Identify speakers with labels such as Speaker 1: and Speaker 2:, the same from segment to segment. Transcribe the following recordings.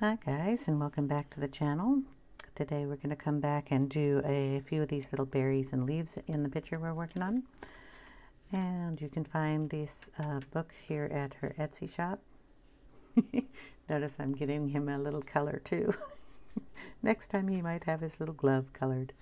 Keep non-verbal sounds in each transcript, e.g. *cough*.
Speaker 1: Hi guys and welcome back to the channel. Today we're going to come back and do a few of these little berries and leaves in the picture we're working on. And you can find this uh, book here at her Etsy shop. *laughs* Notice I'm getting him a little color too. *laughs* Next time he might have his little glove colored.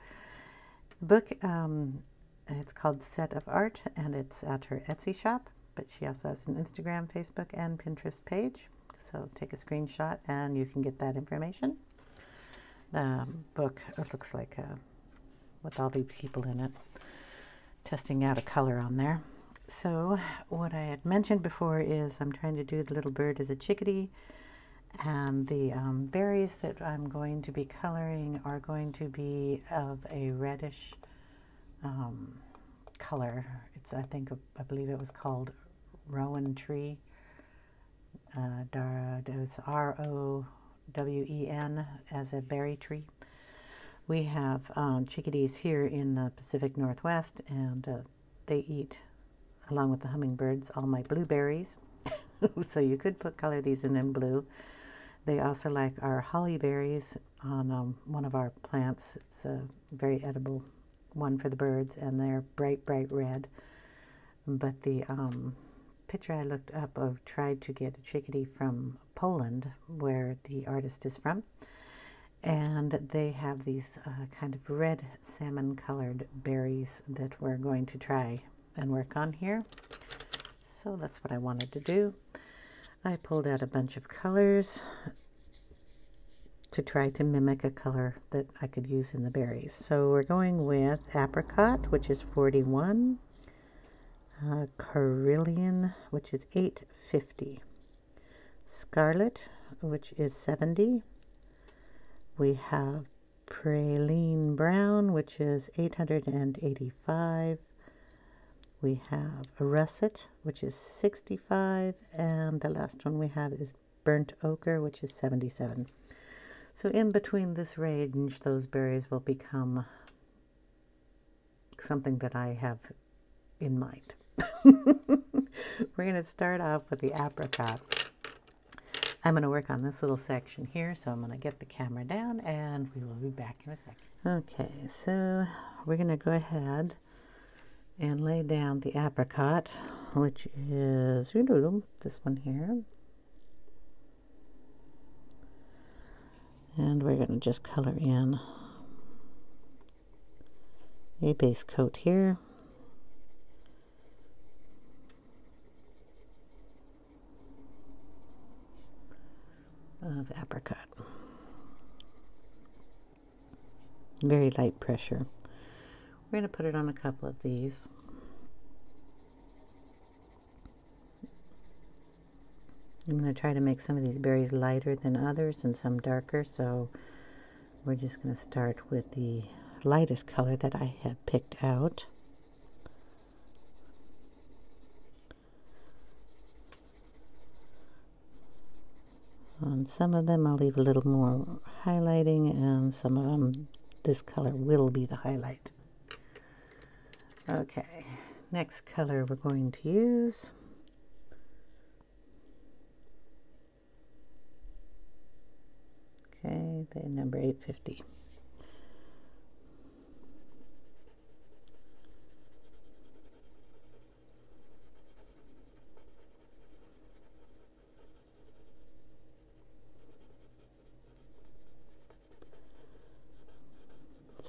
Speaker 1: The book, um, it's called Set of Art and it's at her Etsy shop. But she also has an Instagram, Facebook, and Pinterest page. So take a screenshot and you can get that information. The book looks like a, uh, with all the people in it, testing out a color on there. So what I had mentioned before is I'm trying to do the little bird as a chickadee and the um, berries that I'm going to be coloring are going to be of a reddish um, color. It's I think I believe it was called rowan tree uh, there's R-O-W-E-N as a berry tree. We have um, chickadees here in the Pacific Northwest, and uh, they eat, along with the hummingbirds, all my blueberries. *laughs* so you could put color these in in blue. They also like our holly berries on um, one of our plants. It's a very edible one for the birds, and they're bright, bright red. But the um, picture I looked up of tried to get a chickadee from Poland, where the artist is from. And they have these uh, kind of red salmon colored berries that we're going to try and work on here. So that's what I wanted to do. I pulled out a bunch of colors to try to mimic a color that I could use in the berries. So we're going with apricot, which is 41, uh, Cornelian, which is 850. Scarlet, which is 70. We have Perylene Brown, which is 885. We have Russet, which is 65. And the last one we have is Burnt Ochre, which is 77. So in between this range, those berries will become something that I have in mind. *laughs* We're going to start off with the apricot. I'm going to work on this little section here, so I'm going to get the camera down and we will be back in a second. Okay, so we're going to go ahead and lay down the apricot, which is this one here. And we're going to just color in a base coat here. Of apricot. Very light pressure. We're going to put it on a couple of these. I'm going to try to make some of these berries lighter than others and some darker, so we're just going to start with the lightest color that I had picked out. On some of them I'll leave a little more highlighting and some of them this color will be the highlight. Okay, next color we're going to use Okay, the number 850.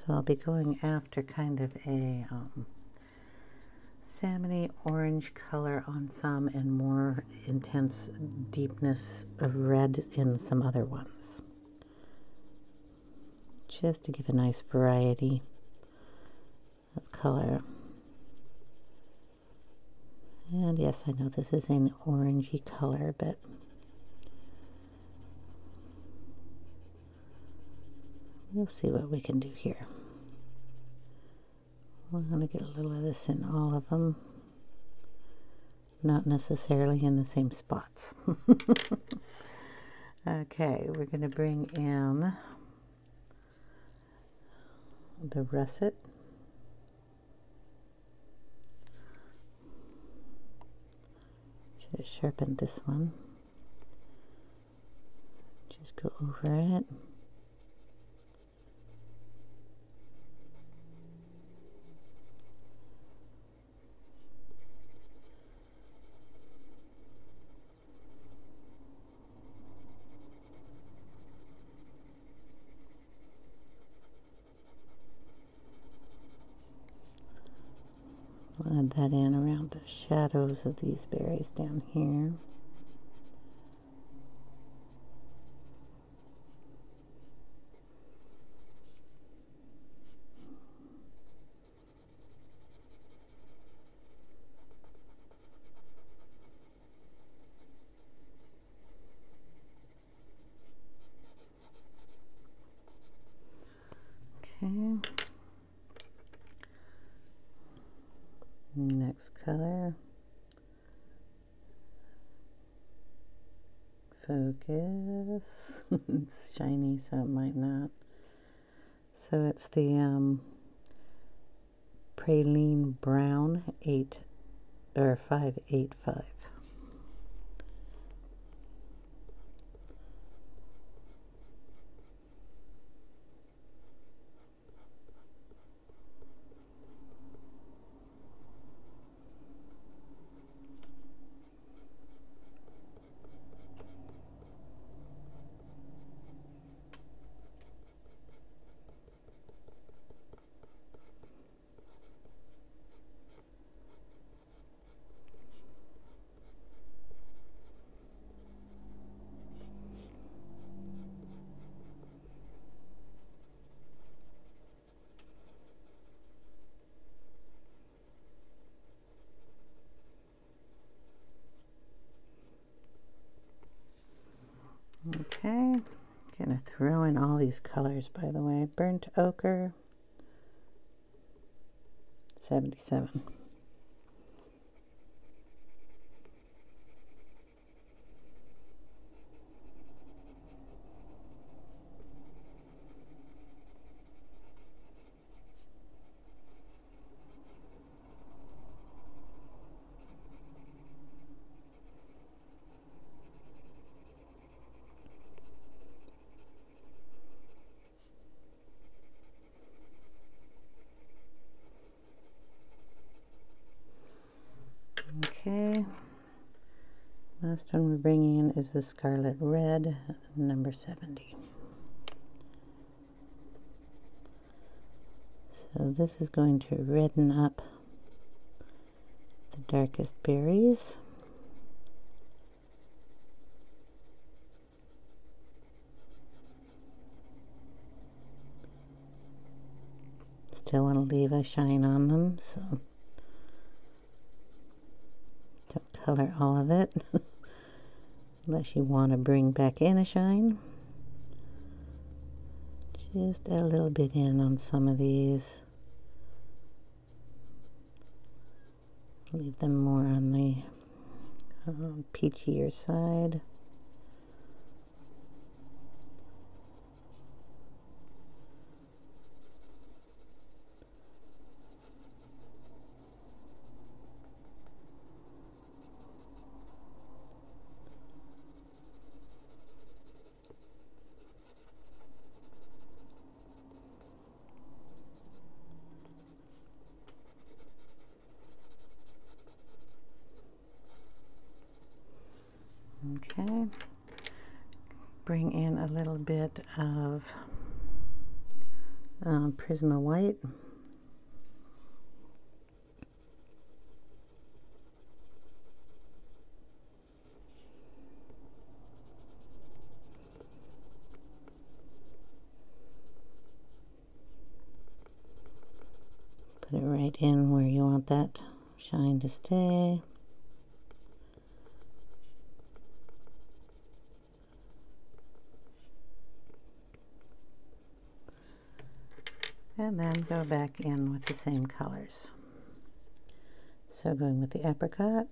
Speaker 1: I'll be going after kind of a um, salmony orange color on some and more intense deepness of red in some other ones. Just to give a nice variety of color. And yes, I know this is an orangey color, but we'll see what we can do here. We're going to get a little of this in all of them. Not necessarily in the same spots. *laughs* okay, we're going to bring in the russet. Should have sharpened this one. Just go over it. In around the shadows of these berries down here. Okay. Next color. Focus. *laughs* it's shiny, so it might not. So it's the um, Perylene Brown 8 or 585. Okay, in all these colors by the way. Burnt ochre, 77. Okay. Last one we're bringing in is the Scarlet Red, number 70. So this is going to redden up the darkest berries. Still want to leave a shine on them, so don't color all of it *laughs* unless you want to bring back in a shine. Just a little bit in on some of these. Leave them more on the uh, peachier side. Okay, bring in a little bit of um, Prisma White. Put it right in where you want that shine to stay. Then go back in with the same colors. So going with the apricot.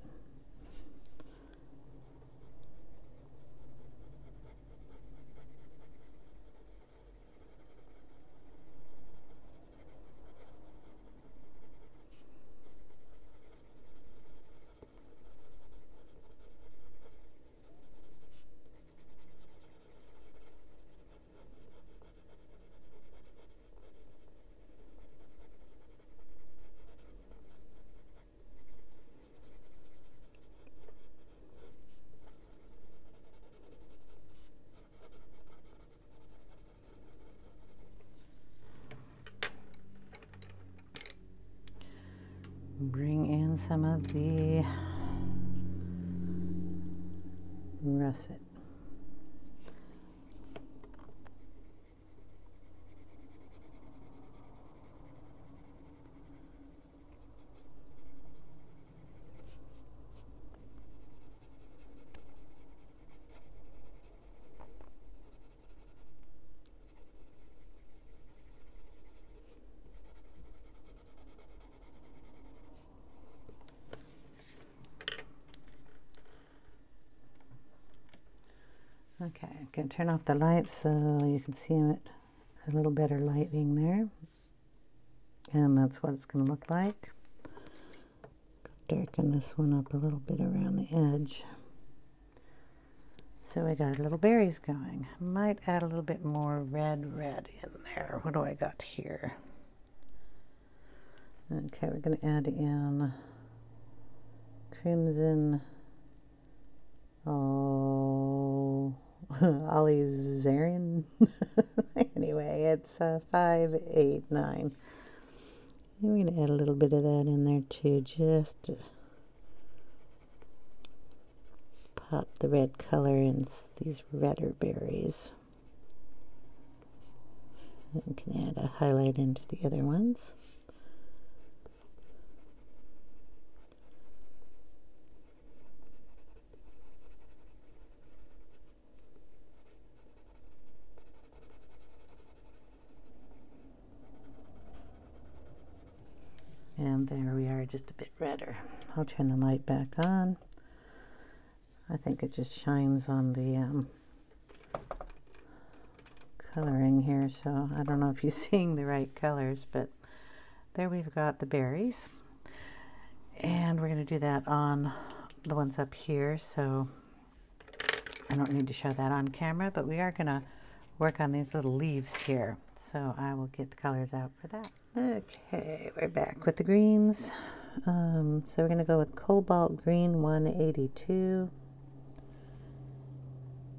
Speaker 1: Some of the russet. To turn off the lights so you can see it a little better lighting there. And that's what it's going to look like. Darken this one up a little bit around the edge. So we got our little berries going. Might add a little bit more red red in there. What do I got here? Okay, we're going to add in crimson. Oh, *laughs* Alizarin. *laughs* anyway, it's uh, five, eight, nine. we're going to add a little bit of that in there too, just to pop the red color in these redder berries. And can add a highlight into the other ones. And there we are, just a bit redder. I'll turn the light back on. I think it just shines on the um, coloring here, so I don't know if you're *laughs* seeing the right colors, but there we've got the berries. And we're going to do that on the ones up here, so I don't need to show that on camera, but we are going to work on these little leaves here. So I will get the colors out for that. Okay, we're back with the greens. Um, so we're going to go with Cobalt Green 182,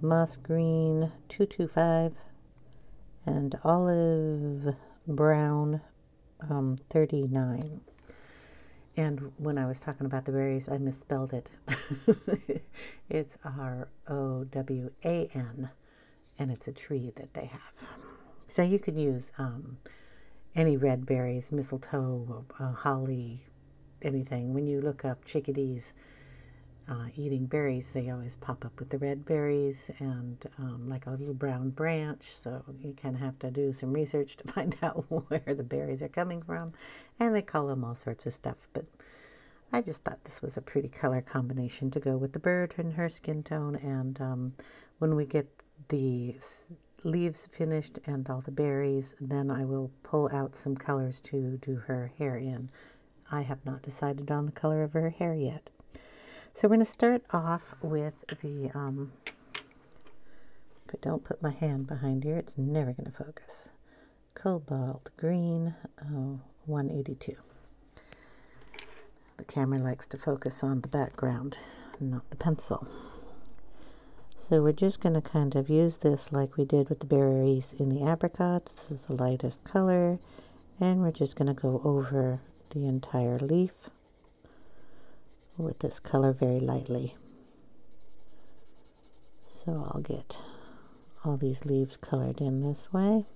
Speaker 1: Moss Green 225, and Olive Brown um, 39. And when I was talking about the berries, I misspelled it. *laughs* it's R O W A N, and it's a tree that they have. So you could use um, any red berries, mistletoe, uh, holly, anything. When you look up chickadees uh, eating berries, they always pop up with the red berries and um, like a little brown branch. So you kind of have to do some research to *laughs* find out where the berries are coming from. And they call them all sorts of stuff. But I just thought this was a pretty color combination to go with the bird and her skin tone. And um, when we get the leaves finished and all the berries, then I will pull out some colors to do her hair in. I have not decided on the color of her hair yet. So we're going to start off with the, um, if I don't put my hand behind here, it's never going to focus. Cobalt Green oh, 182. The camera likes to focus on the background, not the pencil. So we're just going to kind of use this like we did with the berries in the apricot. This is the lightest color. And we're just going to go over the entire leaf with this color very lightly. So I'll get all these leaves colored in this way.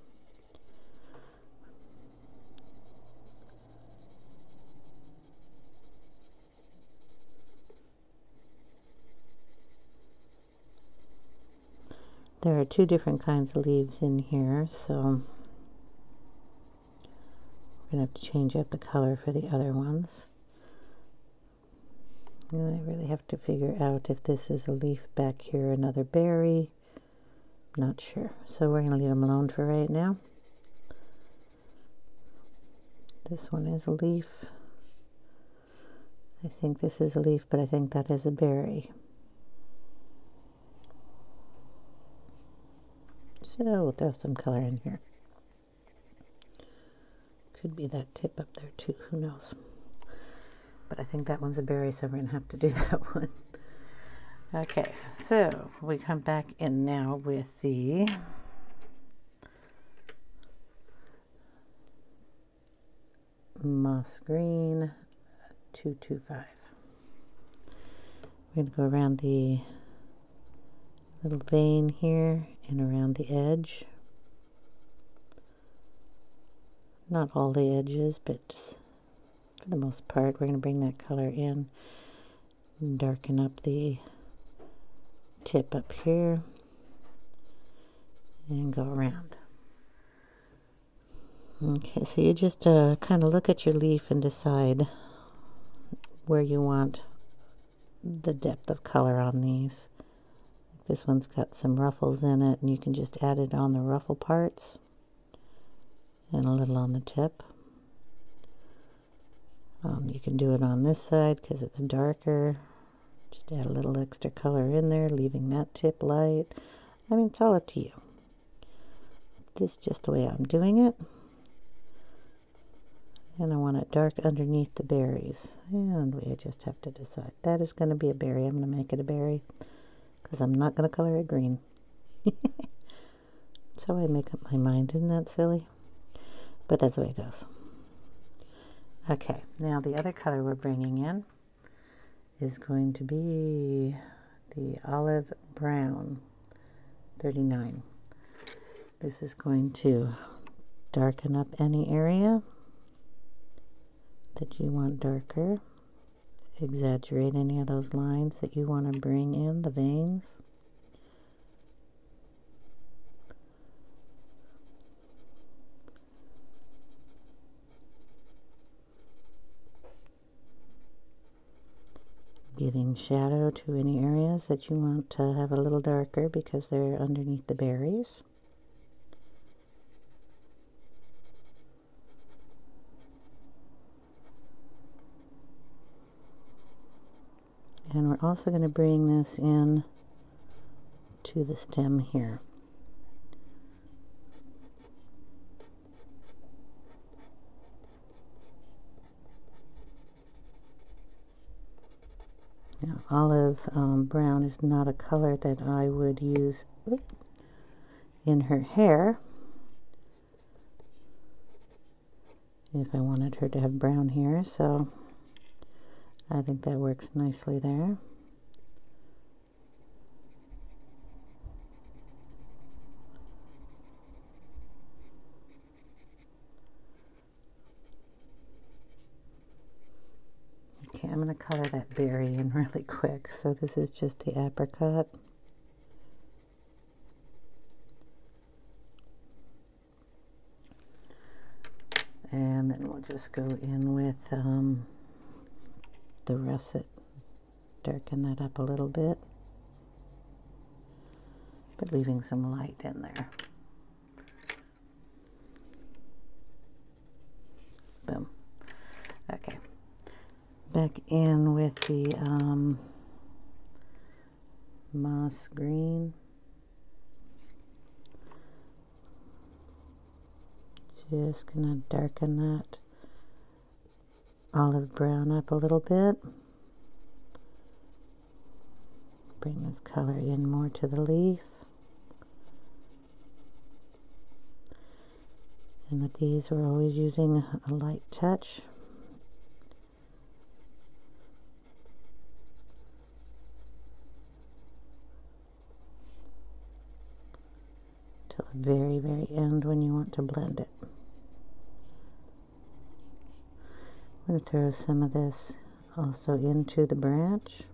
Speaker 1: There are two different kinds of leaves in here, so we're going to have to change up the color for the other ones. And I really have to figure out if this is a leaf back here, another berry. Not sure. So we're going to leave them alone for right now. This one is a leaf. I think this is a leaf, but I think that is a berry. So we'll throw some color in here. Could be that tip up there too, who knows. But I think that one's a berry, so we're going to have to do *laughs* that one. Okay, so we come back in now with the moss green 225. We're going to go around the little vein here and around the edge. Not all the edges, but for the most part, we're going to bring that color in and darken up the tip up here and go around. Okay, so you just uh, kind of look at your leaf and decide where you want the depth of color on these. This one's got some ruffles in it, and you can just add it on the ruffle parts and a little on the tip. Um, you can do it on this side because it's darker. Just add a little extra color in there, leaving that tip light. I mean, it's all up to you. This is just the way I'm doing it. And I want it dark underneath the berries. And we just have to decide. That is going to be a berry. I'm going to make it a berry because I'm not going to color it green. *laughs* That's how I make up my mind. Isn't that silly? But that's the way it goes. Okay, now the other color we're bringing in is going to be the olive brown 39. This is going to darken up any area that you want darker. Exaggerate any of those lines that you want to bring in, the veins. Giving shadow to any areas that you want to have a little darker because they're underneath the berries. And we're also going to bring this in to the stem here. Now, olive um, brown is not a color that I would use in her hair if I wanted her to have brown hair, so I think that works nicely there. Okay, I'm going to color that berry in *laughs* really quick. So this is just the apricot. And then we'll just go in with um, the russet. Darken that up a little bit. But leaving some light in there. Boom. Okay. Back in with the um, moss green. Just gonna darken that olive brown up a little bit. Bring this color in more to the leaf. And with these, we're always using a light touch. Till the very, very end when you want to blend it. Going to throw some of this also into the branch.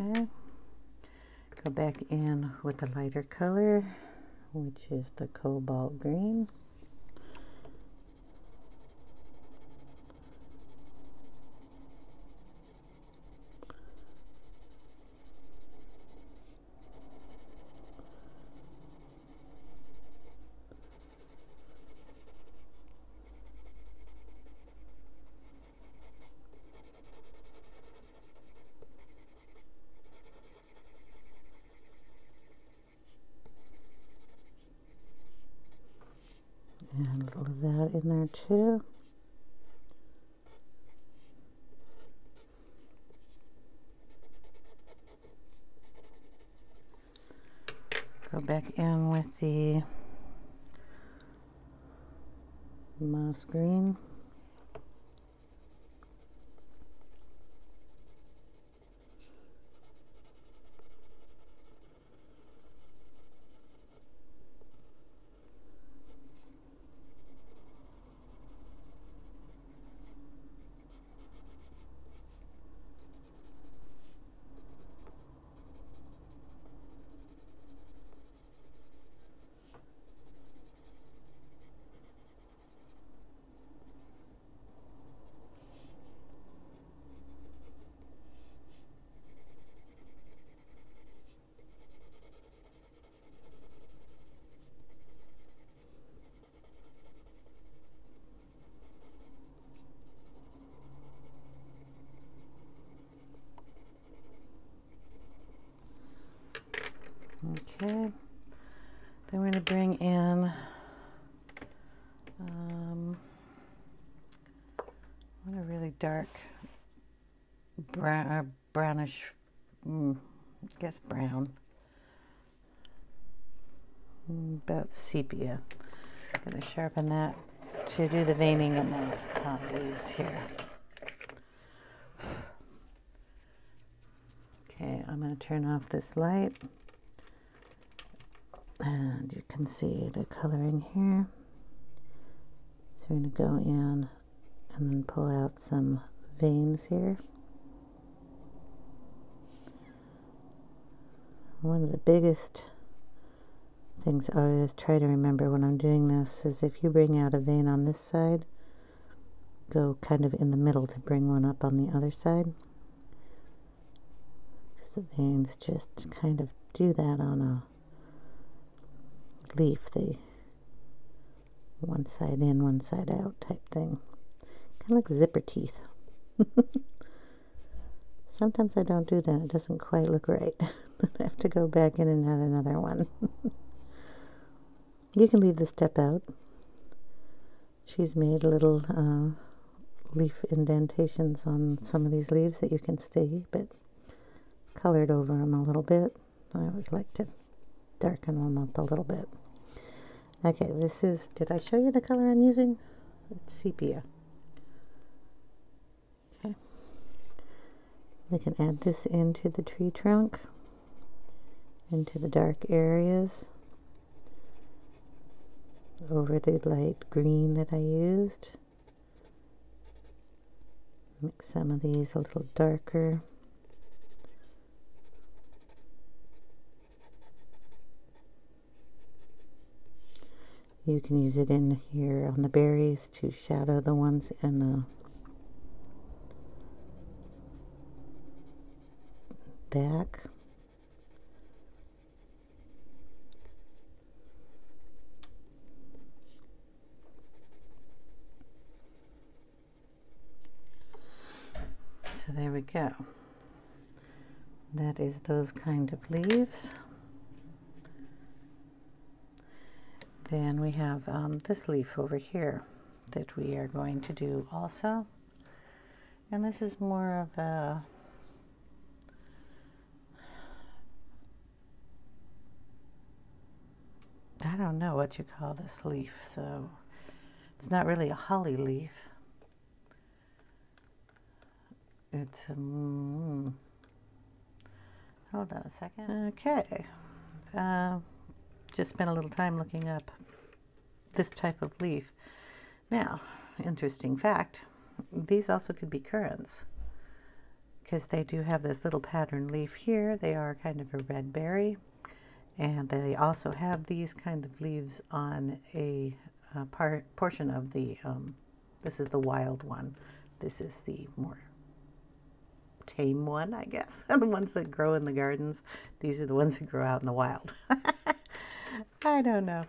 Speaker 1: Okay, go back in with the lighter color, which is the cobalt green. And a little of that in there too. Go back in with the moss green. Okay, then we're going to bring in um, what a really dark uh, brownish, mm, I guess brown, about sepia. I'm going to sharpen that to do the veining in the uh, leaves here. Okay, I'm going to turn off this light and you can see the coloring here. So we're going to go in and then pull out some veins here. One of the biggest things I always try to remember when I'm doing this is if you bring out a vein on this side, go kind of in the middle to bring one up on the other side. Because the veins just kind of do that on a leaf, the one side in, one side out type thing. Kind of like zipper teeth. *laughs* Sometimes I don't do that. It doesn't quite look right. *laughs* I have to go back in and add another one. *laughs* you can leave the step out. She's made little uh, leaf indentations on some of these leaves that you can see, but colored over them a little bit. I always like to darken them up a little bit. Okay, this is, did I show you the color I'm using? It's sepia. We can add this into the tree trunk, into the dark areas, over the light green that I used. Make some of these a little darker. You can use it in here on the berries to shadow the ones in the back. So there we go. That is those kind of leaves. Then we have um, this leaf over here that we are going to do also. And this is more of a I don't know what you call this leaf, so it's not really a holly leaf. It's um, hold on a second. Okay. Uh, just spent a little time looking up this type of leaf. Now, interesting fact, these also could be currants because they do have this little pattern leaf here. They are kind of a red berry and they also have these kind of leaves on a uh, part portion of the, um, this is the wild one. This is the more tame one, I guess. *laughs* the ones that grow in the gardens. These are the ones that grow out in the wild. *laughs* I don't know.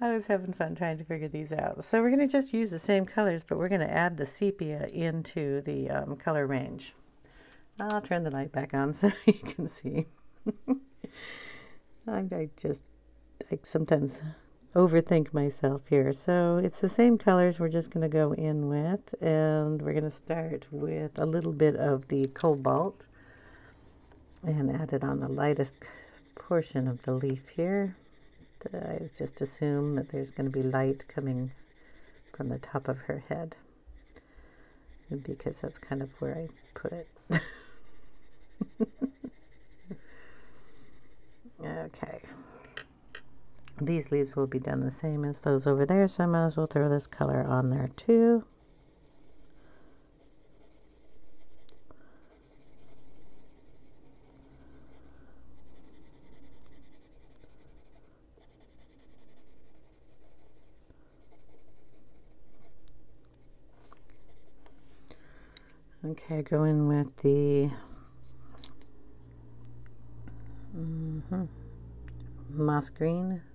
Speaker 1: I was having fun trying to figure these out. So we're going to just use the same colors, but we're going to add the sepia into the um, color range. I'll turn the light back on *laughs* so you can see. I, I just I sometimes overthink myself here. So it's the same colors we're just going to go in with. And we're going to start with a little bit of the cobalt and add it on the lightest portion of the leaf here. I just assume that there's going to be light coming from the top of her head because that's kind of where I put it. *laughs* okay. These leaves will be done the same as those over there, so I might as well throw this color on there too. Okay, go in with the mm -hmm, moss green.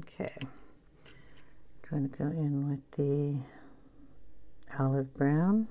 Speaker 1: Okay, I'm going to go in with the olive brown.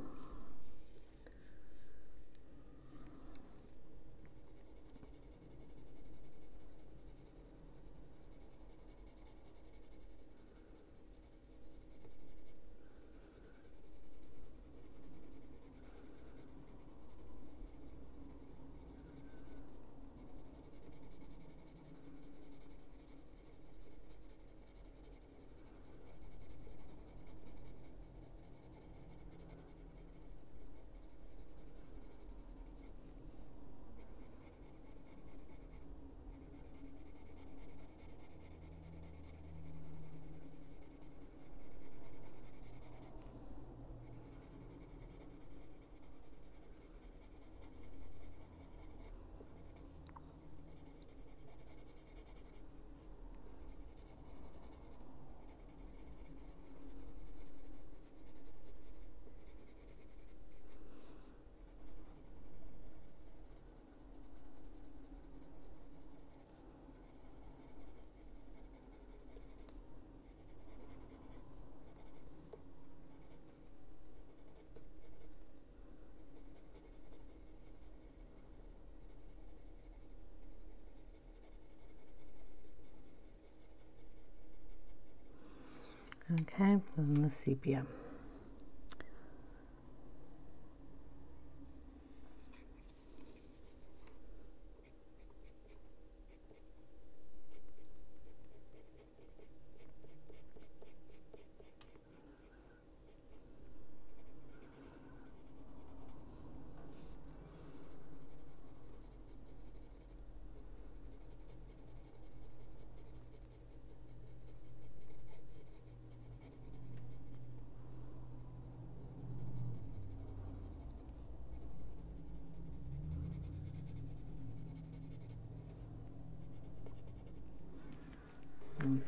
Speaker 1: Okay, then the sepia.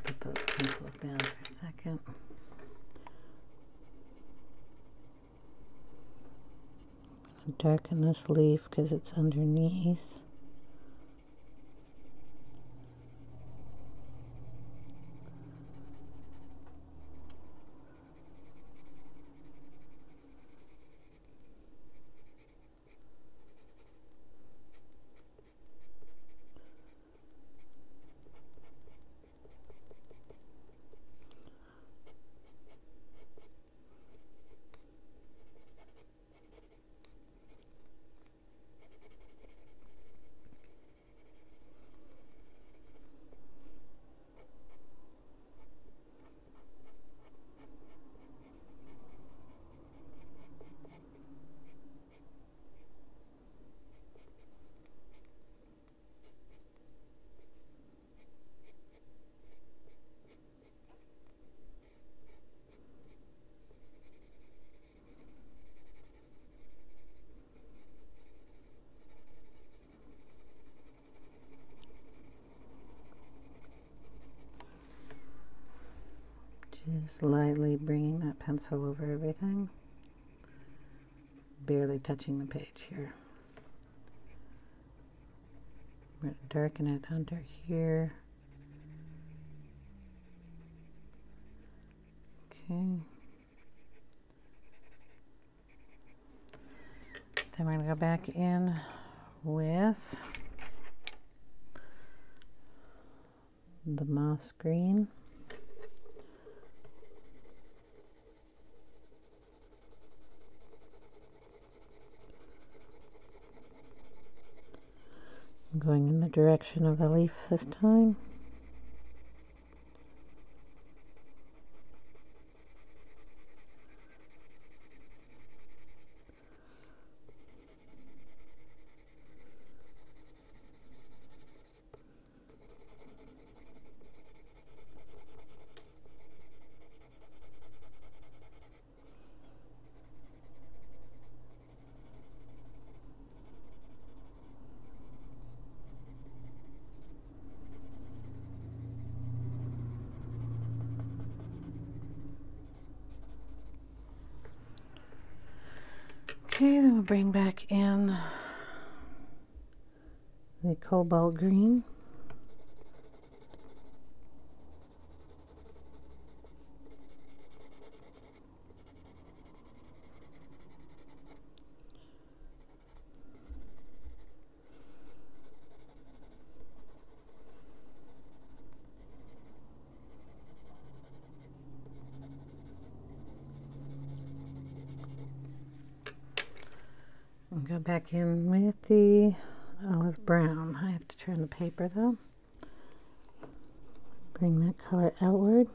Speaker 1: put those pencils down for a second. Darken this leaf because it's underneath. Just lightly bringing that pencil over everything. Barely touching the page here. We're going to darken it under here. Okay. Then we're going to go back in with the moss green. Going in the direction of the leaf this time. Okay, then we'll bring back in the cobalt green. And go back in with the olive brown. I have to turn the paper though. Bring that color outward.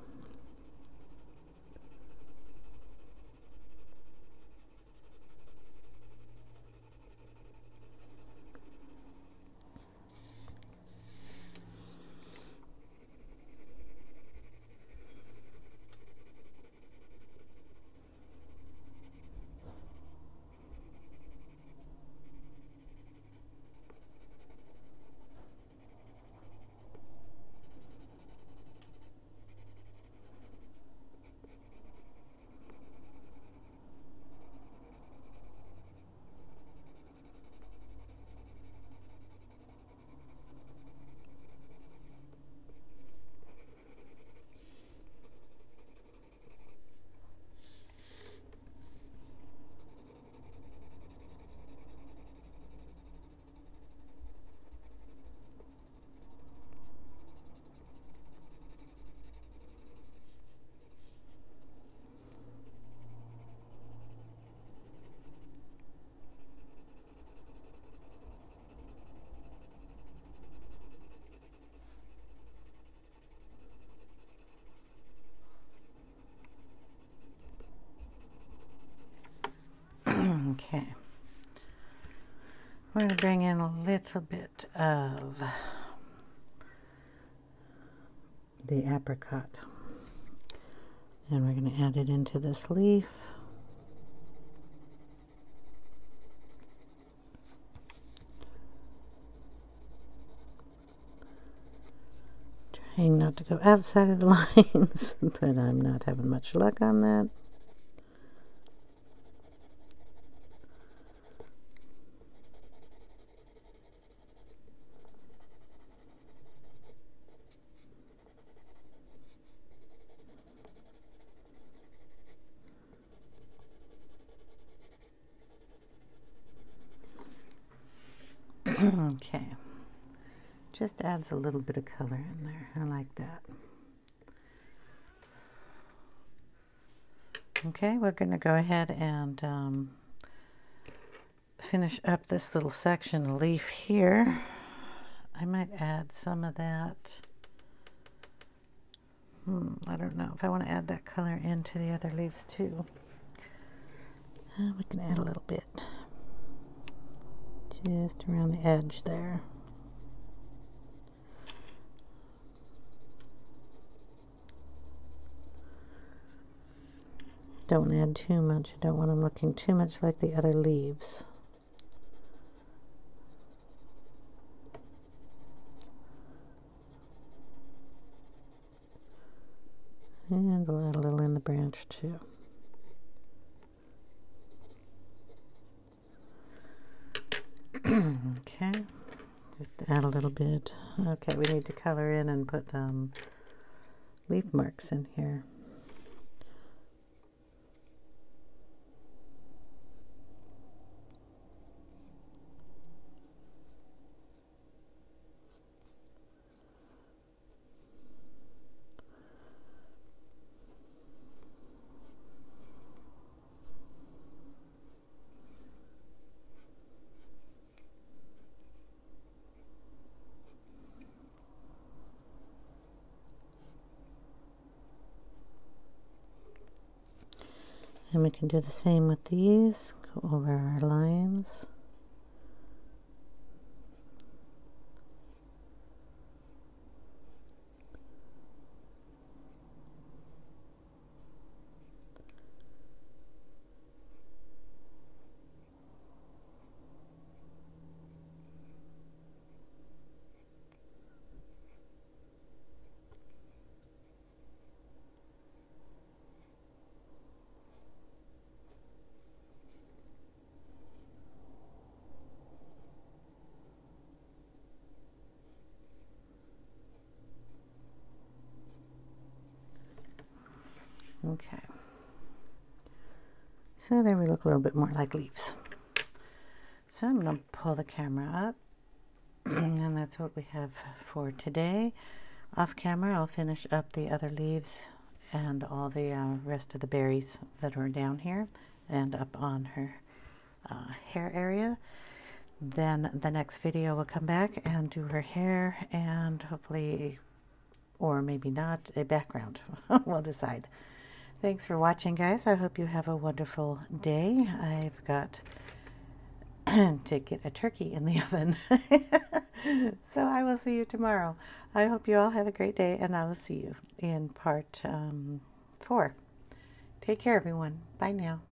Speaker 1: Okay. We're going to bring in a little bit of the apricot. And we're going to add it into this leaf. Trying not to go outside of the *laughs* lines, but I'm not having much luck on that. okay. Just adds a little bit of color in there. I like that. Okay, we're going to go ahead and um, finish up this little section of leaf here. I might add some of that. Hmm, I don't know if I want to add that color into the other leaves too. Uh, we can add a little bit just around the edge there. Don't add too much. I don't want them looking too much like the other leaves. And we'll add a little in the branch too. *clears throat* okay, just add a little bit. Okay, we need to color in and put um, leaf marks in here. Can do the same with these, go over our lines. Okay. So there we look a little bit more like leaves. So I'm going to pull the camera up. *clears throat* and that's what we have for today. Off camera, I'll finish up the other leaves and all the uh, rest of the berries that are down here and up on her uh, hair area. Then the next video will come back and do her hair and hopefully, or maybe not, a background. *laughs* we'll decide. Thanks for watching, guys. I hope you have a wonderful day. I've got *clears throat* to get a turkey in the *laughs* oven. *laughs* so I will see you tomorrow. I hope you all have a great day, and I will see you in part um, four. Take care, everyone. Bye now.